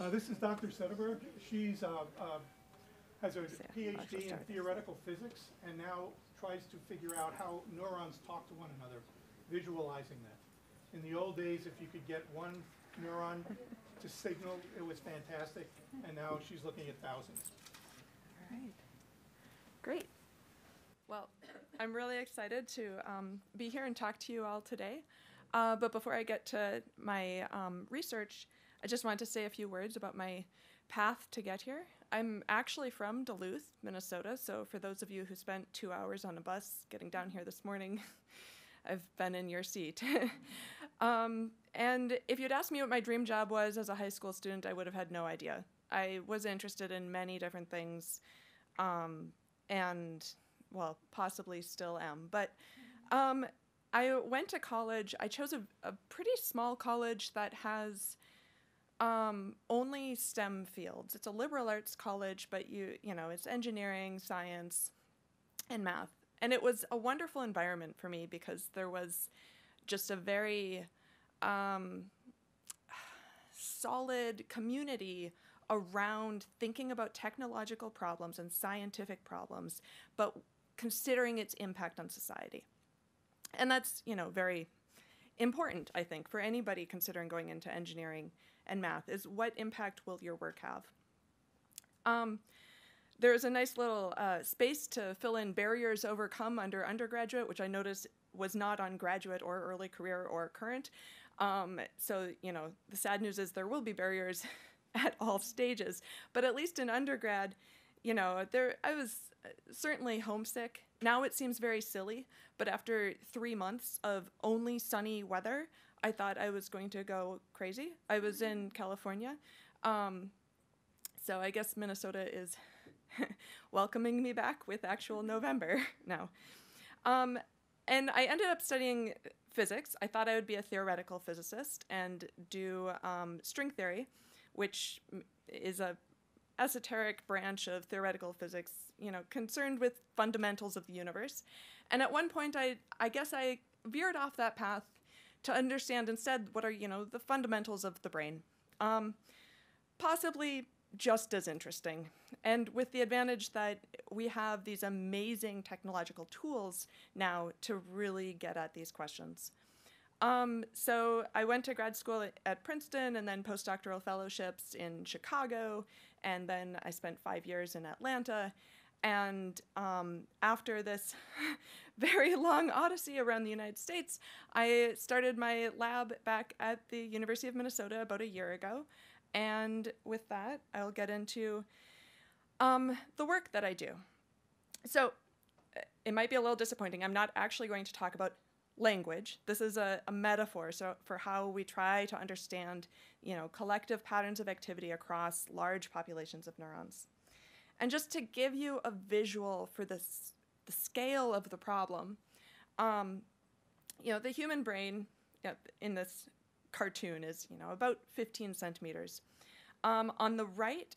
Uh, this is Dr. Sederberg. She's, uh, uh, has a Say, PhD in this. theoretical physics and now tries to figure out how neurons talk to one another, visualizing that. In the old days, if you could get one neuron to signal, it was fantastic, and now she's looking at thousands. All right. Great. Well, I'm really excited to um, be here and talk to you all today. Uh, but before I get to my um, research, I just wanted to say a few words about my path to get here. I'm actually from Duluth, Minnesota, so for those of you who spent two hours on a bus getting down here this morning, I've been in your seat. um, and if you'd asked me what my dream job was as a high school student, I would have had no idea. I was interested in many different things, um, and well, possibly still am. But um, I went to college. I chose a, a pretty small college that has um, only STEM fields. It's a liberal arts college, but you you know it's engineering, science, and math. And it was a wonderful environment for me because there was just a very um, solid community around thinking about technological problems and scientific problems, but considering its impact on society. And that's, you know, very important, I think, for anybody considering going into engineering and math is what impact will your work have? Um, there's a nice little uh, space to fill in barriers overcome under undergraduate, which I noticed was not on graduate or early career or current. Um, so, you know, the sad news is there will be barriers at all stages, but at least in undergrad, you know, there I was uh, certainly homesick. Now it seems very silly, but after three months of only sunny weather, I thought I was going to go crazy. I was in California. Um, so I guess Minnesota is welcoming me back with actual November now. Um, and I ended up studying physics. I thought I would be a theoretical physicist and do um, string theory, which is a esoteric branch of theoretical physics, you know, concerned with fundamentals of the universe. And at one point, I I guess I veered off that path to understand instead what are you know the fundamentals of the brain. Um, possibly just as interesting. And with the advantage that we have these amazing technological tools now to really get at these questions. Um, so I went to grad school at, at Princeton and then postdoctoral fellowships in Chicago, and then I spent five years in Atlanta. And um, after this very long odyssey around the United States, I started my lab back at the University of Minnesota about a year ago. And with that, I'll get into um, the work that I do. So uh, it might be a little disappointing. I'm not actually going to talk about language. This is a, a metaphor so for how we try to understand, you know, collective patterns of activity across large populations of neurons. And just to give you a visual for this, the scale of the problem, um, you know, the human brain yeah, in this cartoon is, you know, about 15 centimeters. Um, on the right,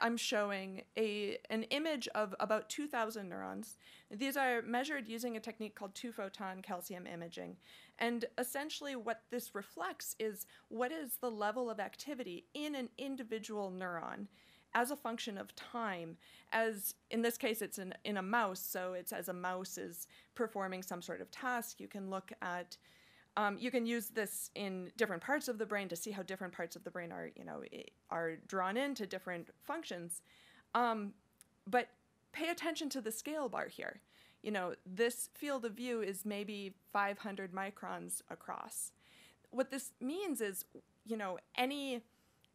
I'm showing a an image of about 2,000 neurons. These are measured using a technique called two-photon calcium imaging. And essentially what this reflects is what is the level of activity in an individual neuron as a function of time as in this case it's in, in a mouse so it's as a mouse is performing some sort of task you can look at um, you can use this in different parts of the brain to see how different parts of the brain are, you know, are drawn into different functions. Um, but pay attention to the scale bar here. You know, this field of view is maybe 500 microns across. What this means is, you know, any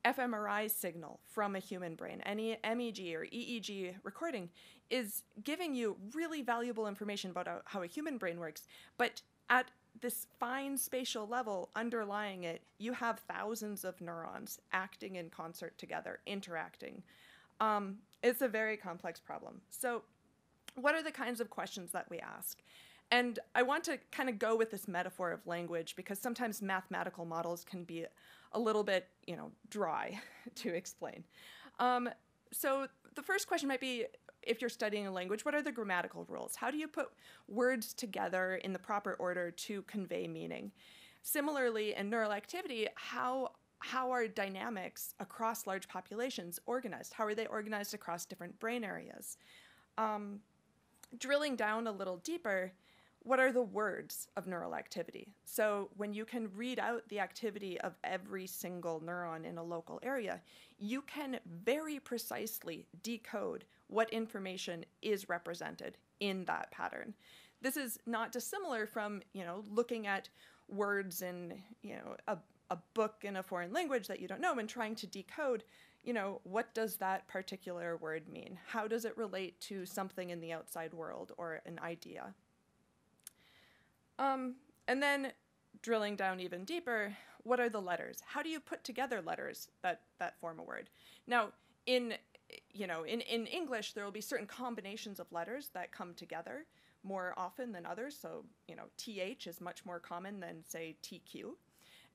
fMRI signal from a human brain, any MEG or EEG recording, is giving you really valuable information about how- how a human brain works. But at this fine spatial level underlying it, you have thousands of neurons acting in concert together, interacting. Um, it's a very complex problem. So, what are the kinds of questions that we ask? And I want to kind of go with this metaphor of language because sometimes mathematical models can be a little bit, you know, dry to explain. Um, so the first question might be if you're studying a language, what are the grammatical rules? How do you put words together in the proper order to convey meaning? Similarly, in neural activity, how how are dynamics across large populations organized? How are they organized across different brain areas? Um, drilling down a little deeper, what are the words of neural activity? So when you can read out the activity of every single neuron in a local area, you can very precisely decode what information is represented in that pattern. This is not dissimilar from, you know, looking at words in, you know, a, a book in a foreign language that you don't know and trying to decode, you know, what does that particular word mean? How does it relate to something in the outside world or an idea? Um, and then drilling down even deeper, what are the letters? How do you put together letters that, that form a word? Now, in you know, in, in English, there will be certain combinations of letters that come together more often than others. So, you know, TH is much more common than, say, TQ.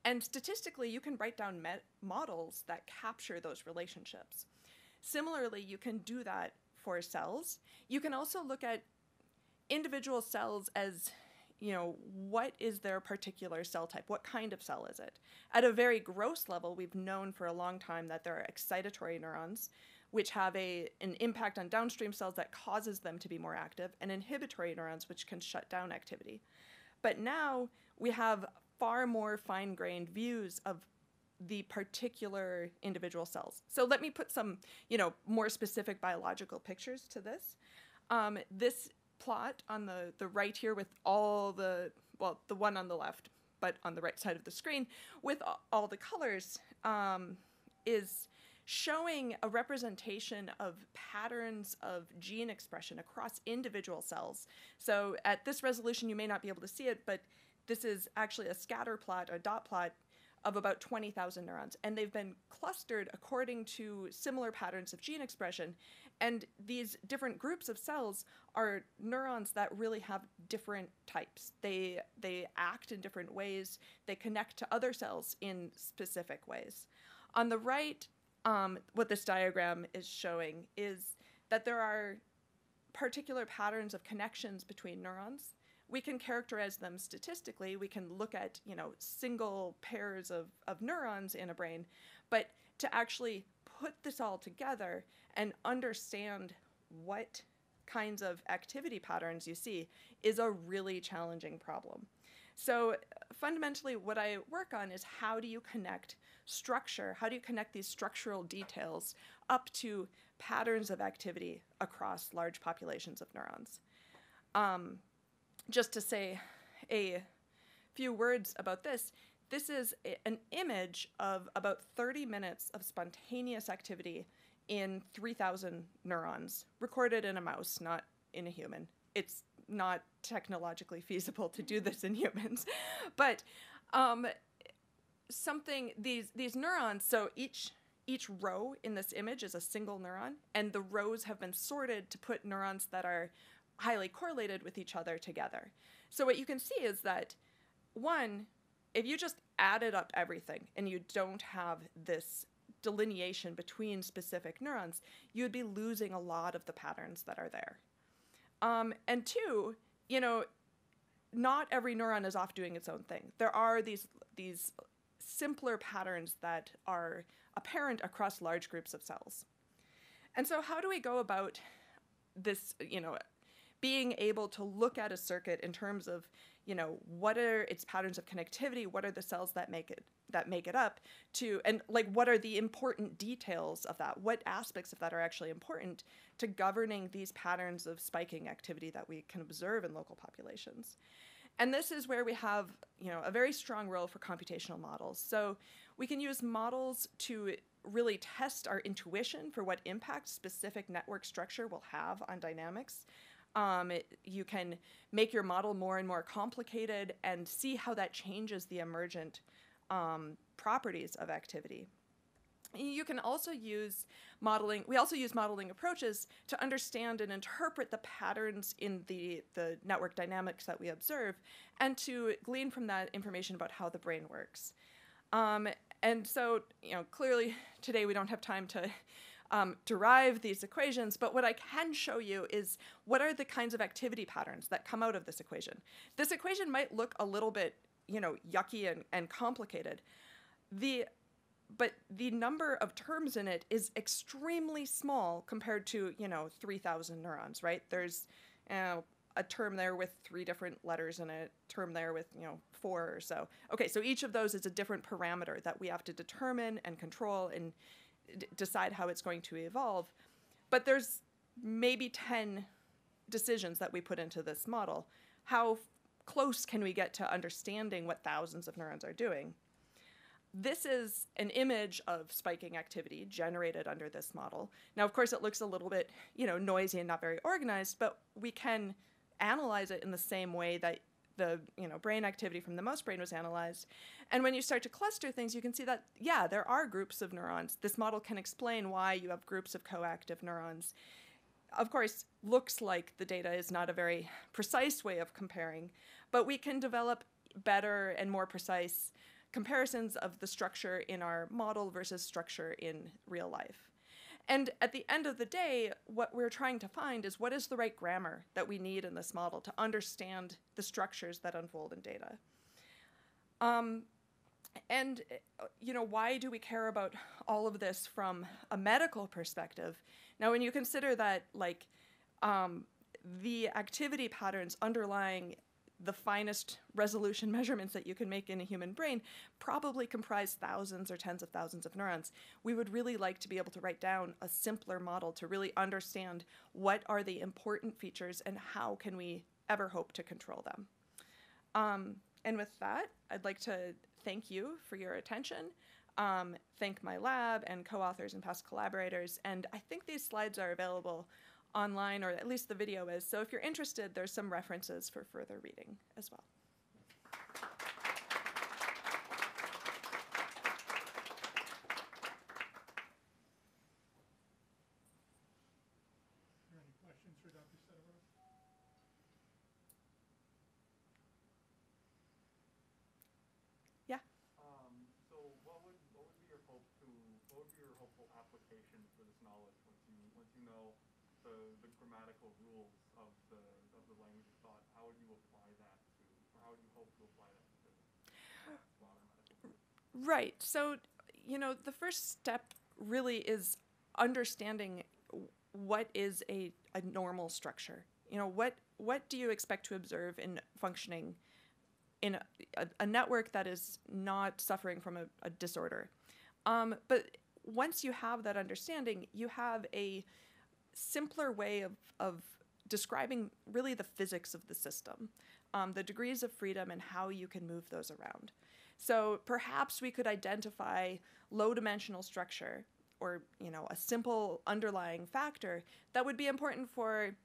And statistically, you can write down models that capture those relationships. Similarly, you can do that for cells. You can also look at individual cells as you know, what is their particular cell type? What kind of cell is it? At a very gross level, we've known for a long time that there are excitatory neurons, which have a, an impact on downstream cells that causes them to be more active, and inhibitory neurons, which can shut down activity. But now we have far more fine grained views of the particular individual cells. So let me put some, you know, more specific biological pictures to this. Um, this plot on the, the right here with all the, well, the one on the left, but on the right side of the screen with all the colors um, is showing a representation of patterns of gene expression across individual cells. So at this resolution, you may not be able to see it, but this is actually a scatter plot, a dot plot of about 20,000 neurons, and they've been clustered according to similar patterns of gene expression. And these different groups of cells are neurons that really have different types. They, they act in different ways, they connect to other cells in specific ways. On the right, um, what this diagram is showing is that there are particular patterns of connections between neurons we can characterize them statistically. We can look at, you know, single pairs of, of neurons in a brain, but to actually put this all together and understand what kinds of activity patterns you see is a really challenging problem. So fundamentally what I work on is how do you connect structure, how do you connect these structural details up to patterns of activity across large populations of neurons. Um, just to say a few words about this, this is an image of about 30 minutes of spontaneous activity in 3,000 neurons, recorded in a mouse, not in a human. It's not technologically feasible to do this in humans, but um, something these these neurons. So each each row in this image is a single neuron, and the rows have been sorted to put neurons that are highly correlated with each other together. So what you can see is that one, if you just added up everything and you don't have this delineation between specific neurons, you'd be losing a lot of the patterns that are there. Um, and two, you know, not every neuron is off doing its own thing. There are these these simpler patterns that are apparent across large groups of cells. And so how do we go about this, you know, being able to look at a circuit in terms of you know what are its patterns of connectivity? What are the cells that make it that make it up to and like what are the important details of that? What aspects of that are actually important to governing these patterns of spiking activity that we can observe in local populations? And this is where we have you know a very strong role for computational models. So we can use models to really test our intuition for what impact specific network structure will have on dynamics um, it, you can make your model more and more complicated and see how that changes the emergent um, properties of activity. You can also use modeling, we also use modeling approaches to understand and interpret the patterns in the, the network dynamics that we observe and to glean from that information about how the brain works. Um, and so, you know, clearly today we don't have time to um, derive these equations, but what I can show you is what are the kinds of activity patterns that come out of this equation. This equation might look a little bit, you know, yucky and, and complicated. The but the number of terms in it is extremely small compared to you know 3000 neurons right there's uh, a term there with three different letters in it term there with you know four or so okay so each of those is a different parameter that we have to determine and control and decide how it's going to evolve but there's maybe 10 decisions that we put into this model how close can we get to understanding what thousands of neurons are doing this is an image of spiking activity generated under this model. Now, of course, it looks a little bit, you know, noisy and not very organized, but we can analyze it in the same way that the, you know, brain activity from the mouse brain was analyzed. And when you start to cluster things, you can see that, yeah, there are groups of neurons. This model can explain why you have groups of coactive neurons. Of course, looks like the data is not a very precise way of comparing, but we can develop better and more precise comparisons of the structure in our model versus structure in real life. And at the end of the day, what we're trying to find is what is the right grammar that we need in this model to understand the structures that unfold in data. Um, and you know why do we care about all of this from a medical perspective now when you consider that like um, the activity patterns underlying the finest resolution measurements that you can make in a human brain probably comprise thousands or tens of thousands of neurons. We would really like to be able to write down a simpler model to really understand what are the important features and how can we ever hope to control them. Um, and with that, I'd like to thank you for your attention. Um, thank my lab and co-authors and past collaborators. And I think these slides are available online, or at least the video is. So if you're interested, there's some references for further reading as well. Are there any questions for Dr. Sederberg? Yeah. Um, so what would, what would be your hope to, what would be your hopeful application for this knowledge once you, once you know the, the grammatical rules of the, of the language of thought? How would you apply that to, or how would you hope to apply that to? Right. So, you know, the first step really is understanding what is a, a normal structure. You know, what what do you expect to observe in functioning in a, a, a network that is not suffering from a, a disorder? Um, but once you have that understanding, you have a simpler way of, of describing really the physics of the system, um, the degrees of freedom, and how you can move those around. So perhaps we could identify low dimensional structure or you know a simple underlying factor that would be important for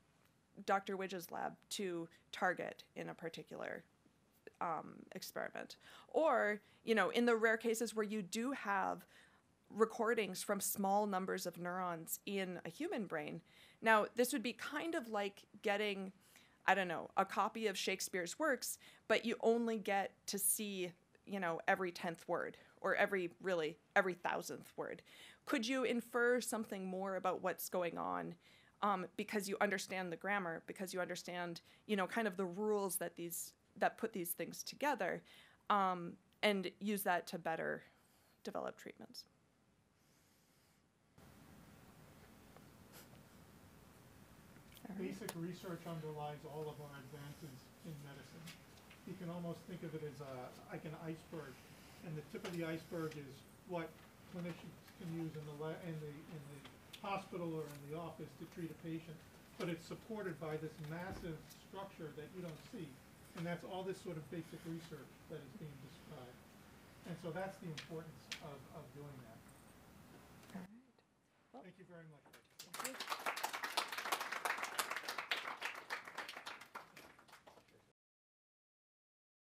Dr. Widge's lab to target in a particular um, experiment. Or, you know, in the rare cases where you do have recordings from small numbers of neurons in a human brain. Now, this would be kind of like getting, I don't know, a copy of Shakespeare's works, but you only get to see, you know, every 10th word or every, really, every thousandth word. Could you infer something more about what's going on um, because you understand the grammar, because you understand, you know, kind of the rules that these, that put these things together, um, and use that to better develop treatments? All right. Basic research underlies all of our advances in medicine. You can almost think of it as a, like an iceberg, and the tip of the iceberg is what clinicians can use in the in the, in the hospital or in the office to treat a patient. But it's supported by this massive structure that you don't see, and that's all this sort of basic research that is being described. And so that's the importance of, of doing that. All right. Thank you very much. Thank you.